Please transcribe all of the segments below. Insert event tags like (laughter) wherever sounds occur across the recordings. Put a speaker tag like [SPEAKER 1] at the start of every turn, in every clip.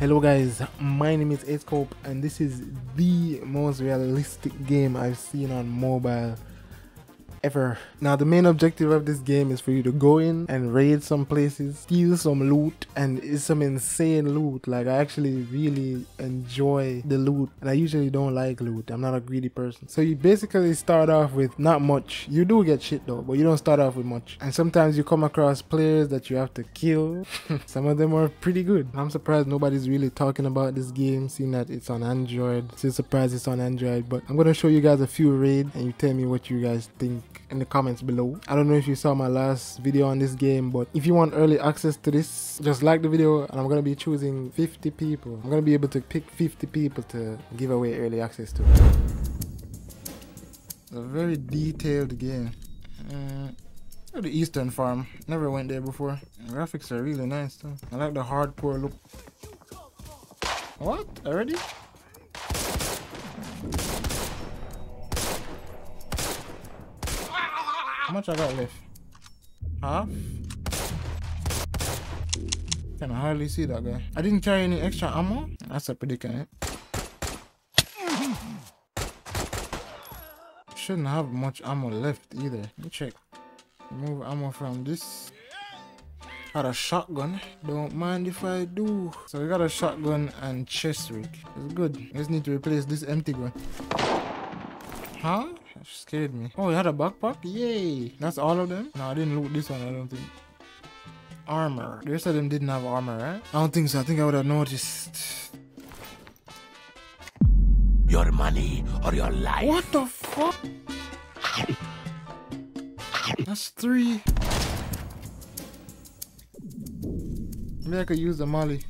[SPEAKER 1] Hello guys, my name is Escope and this is the most realistic game I've seen on mobile ever. Now the main objective of this game is for you to go in and raid some places, steal some loot, and it's some insane loot. Like I actually really enjoy the loot and I usually don't like loot. I'm not a greedy person. So you basically start off with not much. You do get shit though, but you don't start off with much. And sometimes you come across players that you have to kill. (laughs) some of them are pretty good. I'm surprised nobody's really talking about this game, seeing that it's on Android. Still surprised it's on Android, but I'm gonna show you guys a few raids and you tell me what you guys think in the comments below. I don't know if you saw my last video on this game, but if you want early access to this, just like the video and I'm going to be choosing 50 people. I'm going to be able to pick 50 people to give away early access to. A very detailed game. Uh, the Eastern Farm. Never went there before. The graphics are really nice though. I like the hardcore look. What? Already? How much I got left? Half? Can I hardly see that guy. I didn't carry any extra ammo. That's a predicament. Eh? Shouldn't have much ammo left either. Let me check. Remove ammo from this. Got a shotgun. Don't mind if I do. So we got a shotgun and chest rig. It's good. Just need to replace this empty gun. Huh? That scared me. Oh, you had a backpack? Yay! That's all of them? No, I didn't loot this one, I don't think. Armor. The rest of them didn't have armor, right? I don't think so. I think I would have noticed.
[SPEAKER 2] Your money or your life.
[SPEAKER 1] What the fuck? That's three. Maybe I could use the molly.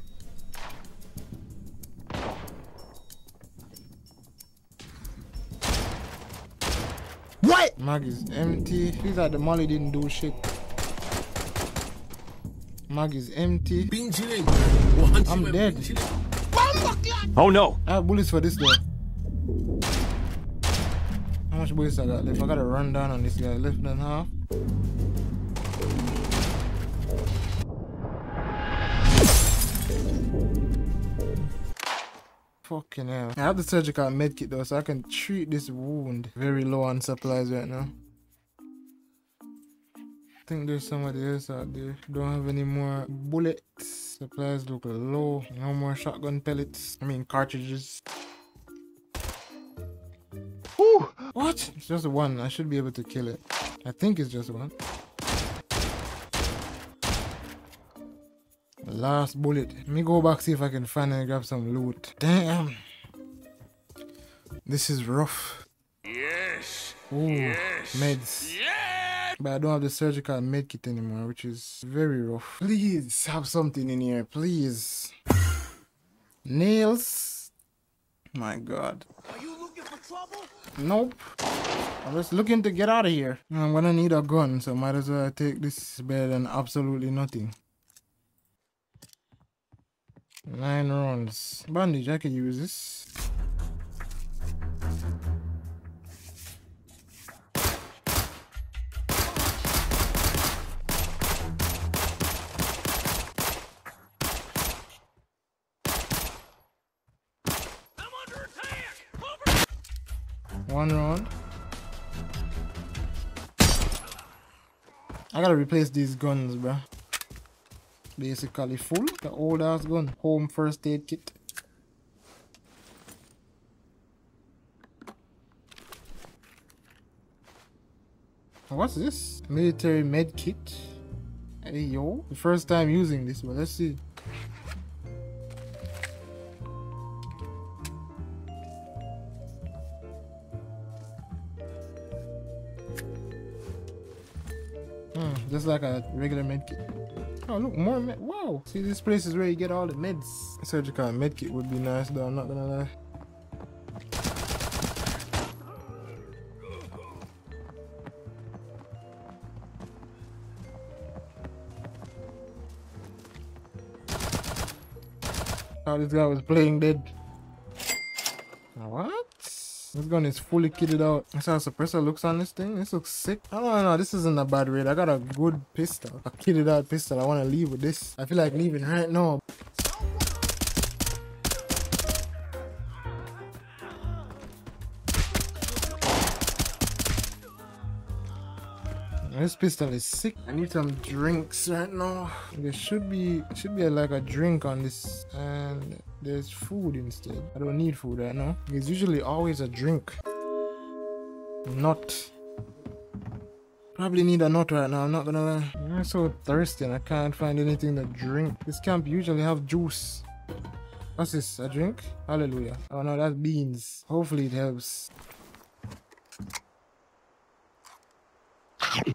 [SPEAKER 1] Mag is empty. Feels like the molly didn't do shit. Mag is empty. I'm dead.
[SPEAKER 2] Oh no.
[SPEAKER 1] I have bullets for this though. How much bullets I got left? I gotta run down on this guy. Less than half. Fucking hell. I have the surgical medkit though, so I can treat this wound. Very low on supplies right now. I think there's somebody else out there. Don't have any more bullets. Supplies look low. No more shotgun pellets. I mean cartridges. Whew. What? It's just one. I should be able to kill it. I think it's just one. Last bullet. Let me go back see if I can finally grab some loot. Damn. This is rough.
[SPEAKER 2] Yes.
[SPEAKER 1] Ooh,
[SPEAKER 2] Yes.
[SPEAKER 1] meds.
[SPEAKER 2] Yes.
[SPEAKER 1] But I don't have the surgical medkit anymore, which is very rough. Please have something in here, please. Nails. My god.
[SPEAKER 2] Are you looking for trouble?
[SPEAKER 1] Nope. I'm just looking to get out of here. I'm gonna need a gun, so might as well take this better than absolutely nothing. Nine rounds. Bandage, I can use this. One round. I gotta replace these guns, bruh. Basically full. The old ass gun. Home first aid kit. What's this? Military med kit. Hey yo. The first time using this, but let's see. Just like a regular med kit. Oh, look, more med. Wow. See, this place is where you get all the meds. Surgical med kit would be nice, though. I'm not gonna lie. Oh, this guy was playing dead. This gun is fully kitted out. That's how suppressor looks on this thing. This looks sick. I don't know. This isn't a bad raid. I got a good pistol. A kitted out pistol. I want to leave with this. I feel like leaving right now. This pistol is sick. I need some drinks right now. There should be should be like a drink on this and there's food instead. I don't need food right now. It's usually always a drink. Not Probably need a nut right now, I'm not gonna lie. I'm so thirsty and I can't find anything to drink. This camp usually have juice. What's this? A drink? Hallelujah. Oh no, that's beans. Hopefully it helps. I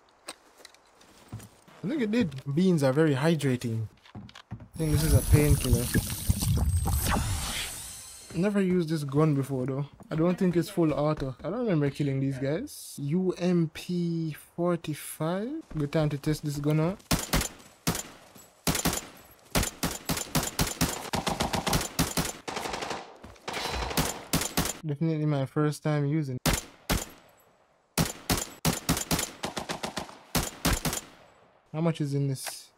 [SPEAKER 1] think it did. Beans are very hydrating. I think this is a painkiller. Never used this gun before though. I don't think it's full auto. I don't remember killing these guys. UMP 45. Good time to test this gun out. Definitely my first time using it. How much is in this?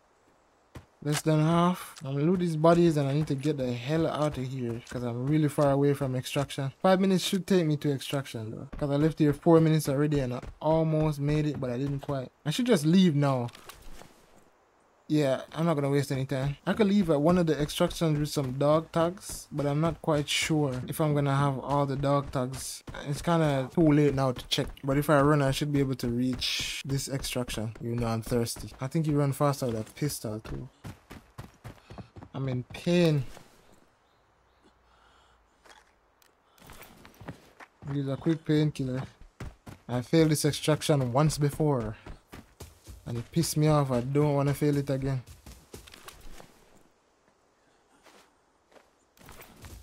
[SPEAKER 1] Less than half. I'm gonna loot these bodies and I need to get the hell out of here because I'm really far away from extraction. Five minutes should take me to extraction though because I left here four minutes already and I almost made it but I didn't quite. I should just leave now. Yeah, I'm not gonna waste any time. I could leave at one of the extractions with some dog tags, but I'm not quite sure if I'm gonna have all the dog tags. It's kind of too late now to check, but if I run, I should be able to reach this extraction. You know I'm thirsty. I think you run faster with a pistol too. I'm in pain. Use a quick painkiller. I failed this extraction once before. And it pissed me off. I don't want to fail it again.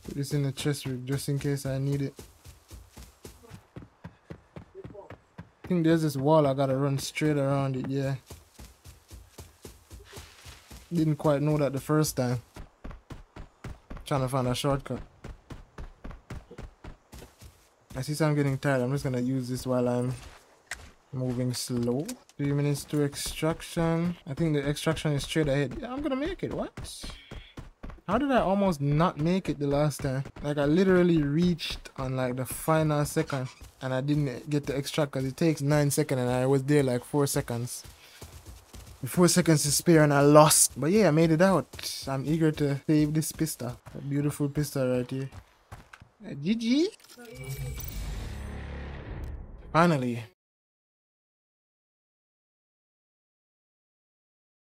[SPEAKER 1] Put this in the chest rig just in case I need it. I think there's this wall I gotta run straight around it, yeah. Didn't quite know that the first time. Trying to find a shortcut. I see I'm getting tired. I'm just gonna use this while I'm moving slow. Three minutes to extraction. I think the extraction is straight ahead. Yeah, I'm gonna make it. What? How did I almost not make it the last time? Like I literally reached on like the final second and I didn't get to extract because it takes 9 seconds and I was there like 4 seconds. 4 seconds to spare and I lost. But yeah, I made it out. I'm eager to save this pistol. A beautiful pistol right here. Uh, GG. Finally,